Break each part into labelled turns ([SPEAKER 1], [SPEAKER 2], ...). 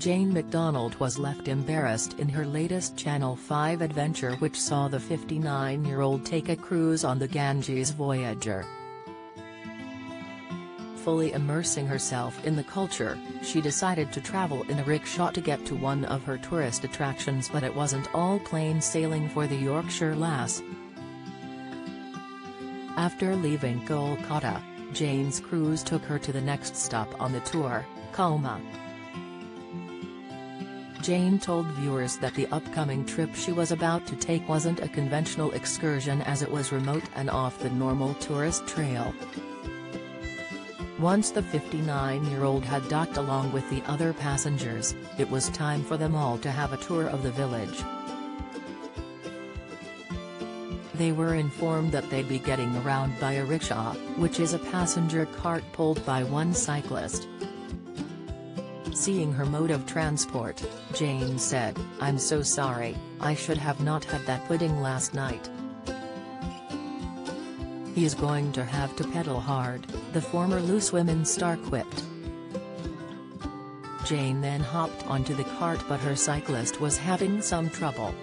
[SPEAKER 1] Jane McDonald was left embarrassed in her latest Channel 5 adventure which saw the 59-year-old take a cruise on the Ganges Voyager. Fully immersing herself in the culture, she decided to travel in a rickshaw to get to one of her tourist attractions but it wasn't all plain sailing for the Yorkshire lass. After leaving Kolkata, Jane's cruise took her to the next stop on the tour, Kalna. Jane told viewers that the upcoming trip she was about to take wasn't a conventional excursion as it was remote and off the normal tourist trail. Once the 59-year-old had docked along with the other passengers, it was time for them all to have a tour of the village. They were informed that they'd be getting around by a rickshaw, which is a passenger cart pulled by one cyclist. Seeing her mode of transport, Jane said, I'm so sorry, I should have not had that pudding last night. He's going to have to pedal hard, the former Loose Women star quipped. Jane then hopped onto the cart but her cyclist was having some trouble.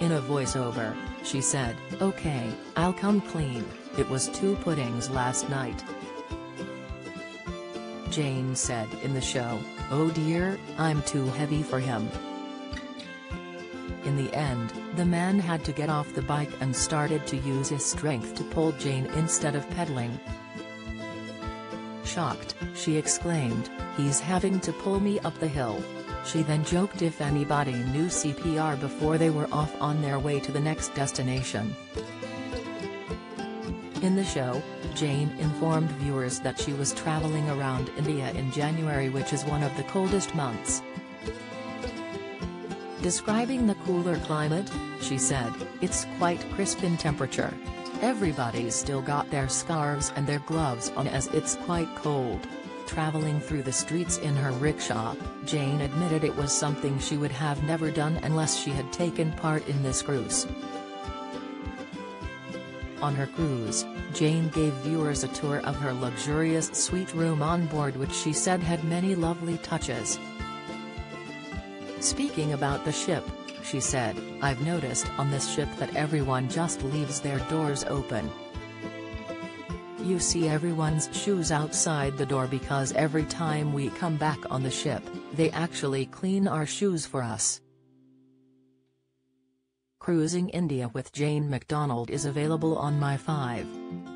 [SPEAKER 1] In a voiceover, she said, Okay, I'll come clean, it was two puddings last night. Jane said in the show, Oh dear, I'm too heavy for him. In the end, the man had to get off the bike and started to use his strength to pull Jane instead of pedaling. Shocked, she exclaimed, he's having to pull me up the hill. She then joked if anybody knew CPR before they were off on their way to the next destination. In the show, Jane informed viewers that she was traveling around India in January which is one of the coldest months. Describing the cooler climate, she said, it's quite crisp in temperature. Everybody's still got their scarves and their gloves on as it's quite cold. Traveling through the streets in her rickshaw, Jane admitted it was something she would have never done unless she had taken part in this cruise. On her cruise, Jane gave viewers a tour of her luxurious suite room on board which she said had many lovely touches. Speaking about the ship, she said, I've noticed on this ship that everyone just leaves their doors open. You see everyone's shoes outside the door because every time we come back on the ship, they actually clean our shoes for us. Cruising India with Jane McDonald is available on My 5.